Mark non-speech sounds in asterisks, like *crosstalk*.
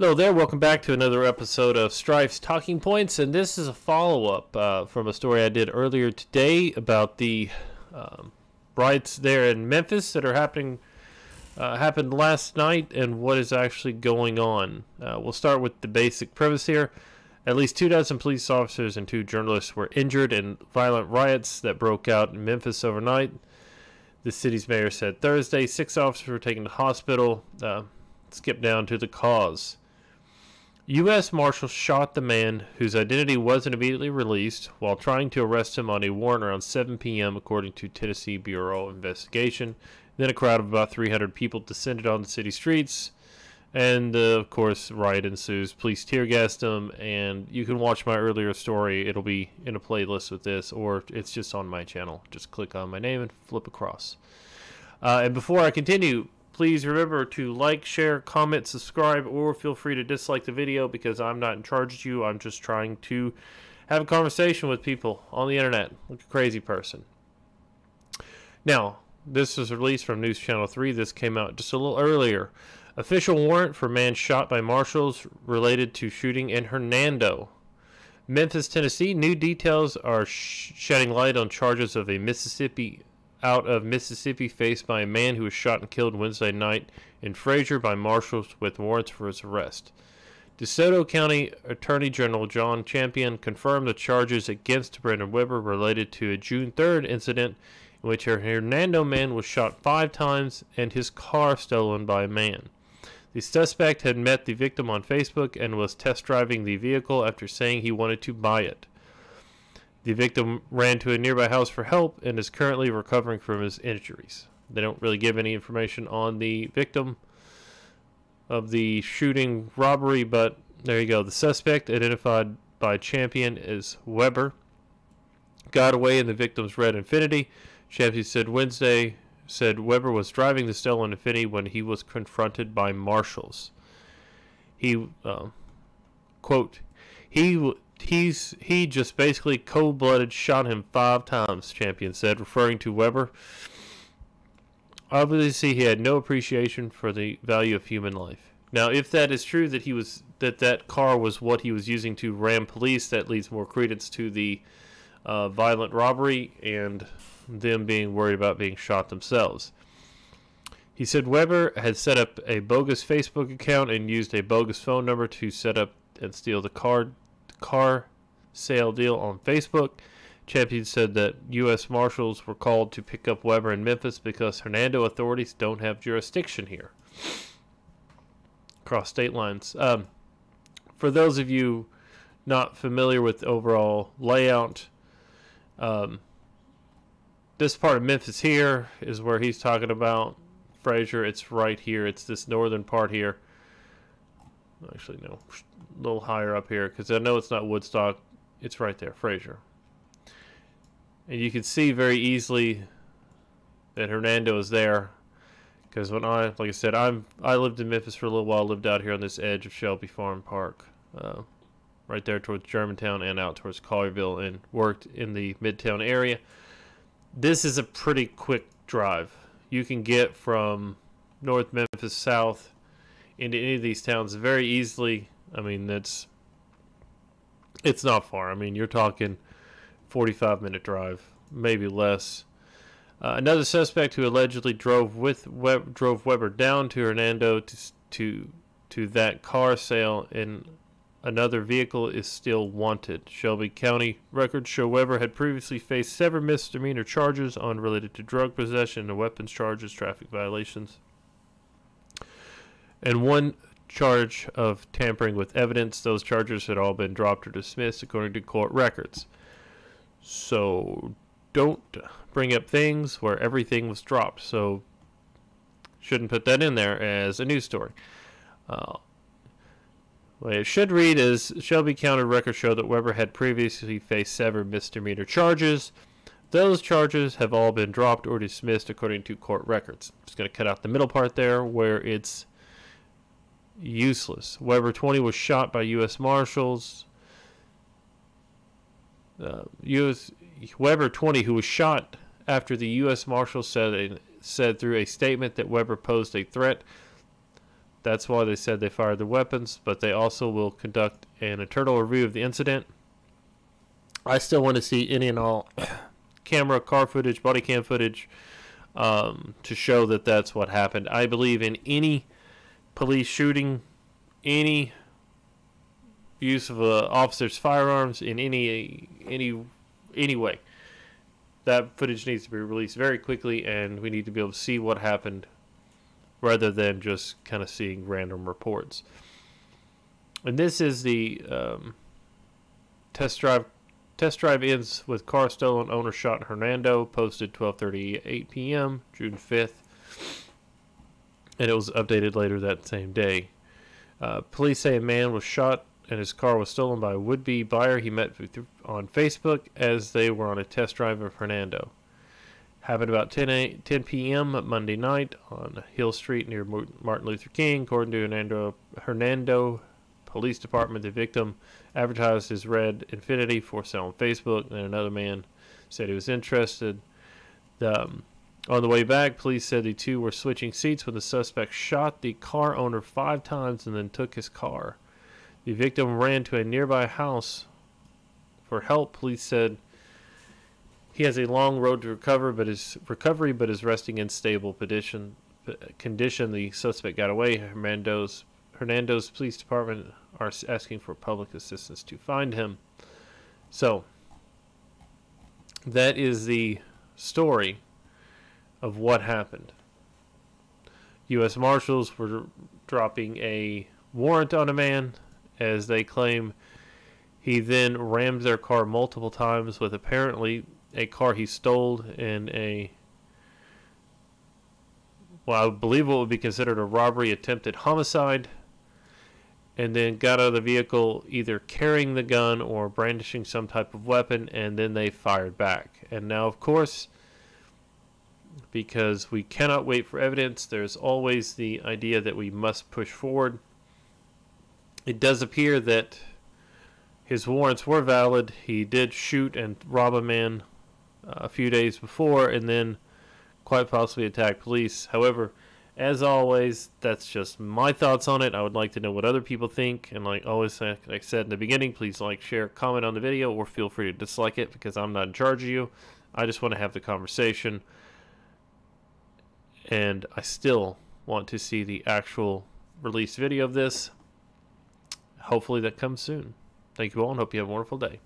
Hello there, welcome back to another episode of Strife's Talking Points, and this is a follow up uh, from a story I did earlier today about the um, riots there in Memphis that are happening. Uh, happened last night and what is actually going on. Uh, we'll start with the basic premise here. At least two dozen police officers and two journalists were injured in violent riots that broke out in Memphis overnight. The city's mayor said Thursday six officers were taken to hospital. Uh, skip down to the cause. U.S. Marshals shot the man whose identity wasn't immediately released while trying to arrest him on a warrant around 7 p.m., according to Tennessee Bureau of Investigation. Then a crowd of about 300 people descended on the city streets, and uh, of course, riot ensues. Police tear gassed them, and you can watch my earlier story. It'll be in a playlist with this, or it's just on my channel. Just click on my name and flip across. Uh, and before I continue, Please remember to like, share, comment, subscribe, or feel free to dislike the video because I'm not in charge of you. I'm just trying to have a conversation with people on the internet like a crazy person. Now, this was released from News Channel 3. This came out just a little earlier. Official warrant for man shot by marshals related to shooting in Hernando. Memphis, Tennessee. New details are sh shedding light on charges of a Mississippi out of Mississippi faced by a man who was shot and killed Wednesday night in Frayser by marshals with warrants for his arrest. DeSoto County Attorney General John Champion confirmed the charges against Brandon Webber related to a June 3rd incident in which a Hernando man was shot five times and his car stolen by a man. The suspect had met the victim on Facebook and was test driving the vehicle after saying he wanted to buy it. The victim ran to a nearby house for help and is currently recovering from his injuries. They don't really give any information on the victim of the shooting robbery, but there you go. The suspect, identified by Champion as Webber, got away in the victim's red Infiniti. Champion said Wednesday said Webber was driving the stolen Infiniti when he was confronted by marshals. He, uh, quote, he he's he just basically cold-blooded shot him five times champion said referring to Webber. Obviously he had no appreciation for the value of human life. Now if that is true that he was that that car was what he was using to ram police that leads more credence to the uh, violent robbery and them being worried about being shot themselves. He said Webber had set up a bogus facebook account and used a bogus phone number to set up and steal the car car sale deal on Facebook. Champion said that U.S. Marshals were called to pick up Webber in Memphis because Hernando authorities don't have jurisdiction here. Across state lines. Um, for those of you not familiar with the overall layout, um, this part of Memphis here is where he's talking about Frayser. It's right here. It's this northern part here. Actually, no, a little higher up here because I know it's not Woodstock. It's right there, Frayser. And you can see very easily that Hernando is there because when I, like I said, I'm I lived in Memphis for a little while. Lived out here on this edge of Shelby Farm Park, uh, right there towards Germantown and out towards Collierville, and worked in the Midtown area. This is a pretty quick drive. You can get from North Memphis south into any of these towns very easily. I mean, that's it's not far. I mean, you're talking 45 minute drive, maybe less. Uh, another suspect who allegedly drove with Web, drove Webber down to Hernando to to to that car sale in another vehicle is still wanted. Shelby County records show Webber had previously faced several misdemeanor charges on related to drug possession and weapons charges, traffic violations and one charge of tampering with evidence. Those charges had all been dropped or dismissed according to court records. So don't bring up things where everything was dropped. So shouldn't put that in there as a news story. Uh, what it should read is Shelby County records show that Webber had previously faced several misdemeanor charges. Those charges have all been dropped or dismissed according to court records. I'm just going to cut out the middle part there where it's useless. Webber 20 was shot by U.S. Marshals. Uh, U.S. Webber 20, who was shot after the U.S. Marshals said said through a statement that Webber posed a threat. That's why they said they fired the weapons, but they also will conduct an internal review of the incident. I still want to see any and all *coughs* camera, car footage, body cam footage um, to show that that's what happened. I believe in any police shooting, any use of uh, officers' firearms in any any any way. That footage needs to be released very quickly, and we need to be able to see what happened, rather than just kind of seeing random reports. And this is the um, test drive. Test drive ends with car stolen. Owner shot Hernando. Posted 12:38 p.m. June 5th, and it was updated later that same day. Uh, police say a man was shot and his car was stolen by a would-be buyer he met on Facebook as they were on a test drive of Hernando. Happened about 10, 8, 10 p.m. Monday night on Hill Street near Martin Luther King. According to Hernando, Hernando Police Department, the victim advertised his red Infiniti for sale on Facebook, and another man said he was interested. Um, on the way back, police said the two were switching seats when the suspect shot the car owner five times and then took his car. The victim ran to a nearby house for help. Police said he has a long road to recover, but his recovery, but is resting in stable condition. Condition. The suspect got away. Hernando's Hernando's police department are asking for public assistance to find him. So that is the story of what happened. U.S. Marshals were dropping a warrant on a man as they claim he then rammed their car multiple times with apparently a car he stole in a well, I believe what would be considered a robbery attempted homicide, and then got out of the vehicle either carrying the gun or brandishing some type of weapon, and then they fired back. And now, of course, because we cannot wait for evidence, there's always the idea that we must push forward it does appear that his warrants were valid. He did shoot and rob a man uh, a few days before and then quite possibly attack police. However, as always, that's just my thoughts on it. I would like to know what other people think. And like always, like I said in the beginning, please like, share, comment on the video, or feel free to dislike it because I'm not in charge of you. I just want to have the conversation. And I still want to see the actual release video of this hopefully that comes soon. Thank you all and hope you have a wonderful day.